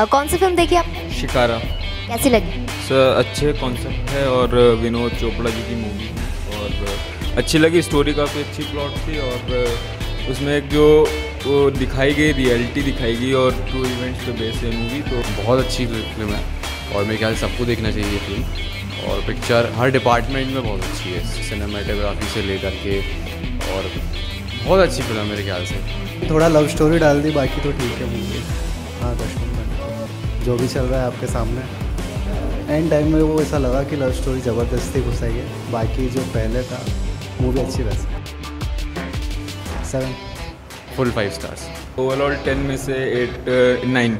कौन सी फ़िल्म देखी आपने? शिकारा। कैसी लगी? सर अच्छे कॉन्सेप्ट है और विनोद चोपड़ा जी की मूवी है और अच्छी लगी स्टोरी काफ़ी अच्छी प्लॉट थी और उसमें एक जो वो दिखाई गई रियलिटी दिखाई गई और ट्रू इवेंट्स पे बेस है मूवी तो बहुत अच्छी फ़िल्म है और मेरे ख्याल से सबको देखना चाहिए फ़िल्म और पिक्चर हर डिपार्टमेंट में बहुत अच्छी है सिनेमाटोग्राफी से लेकर के और बहुत अच्छी फ़िल्म है मेरे ख्याल से। थोड़ा लव स्टोरी डाल दी बाकी तो ठीक है मूवी हाँ दर्शन। जो भी चल रहा है आपके सामने। एंड टाइम में वो ऐसा लगा कि लव स्टोरी ज़बरदस्ती घुसाई है। बाकी जो पहले था, वो भी अच्छी वैसे seven full five stars overall ten में से एट नाइन